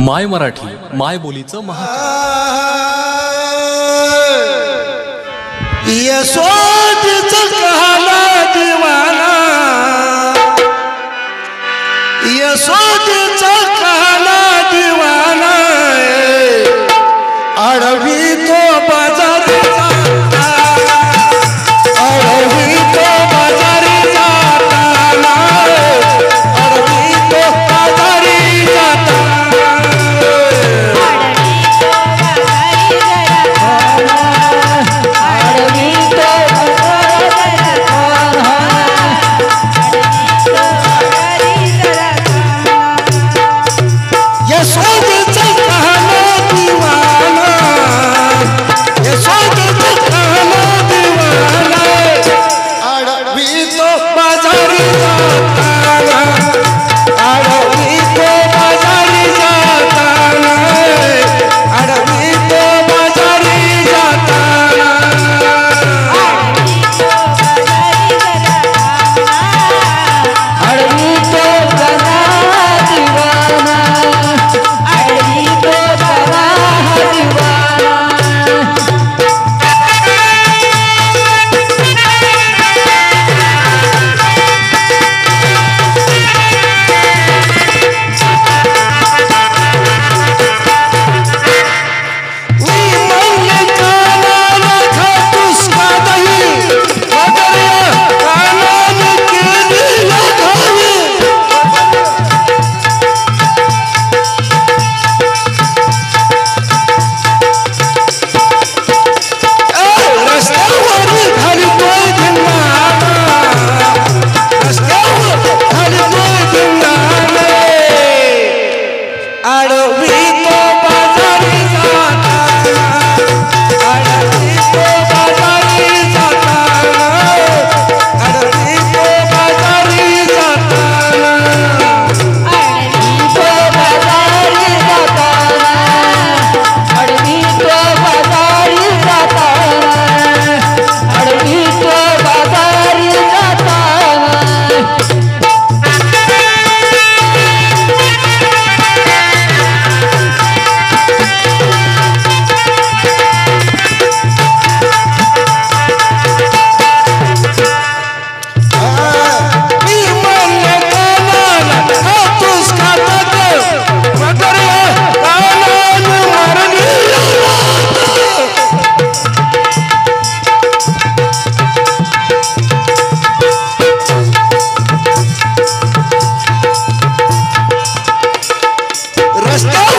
माय मराठी माय बोलीचं महा Let's go!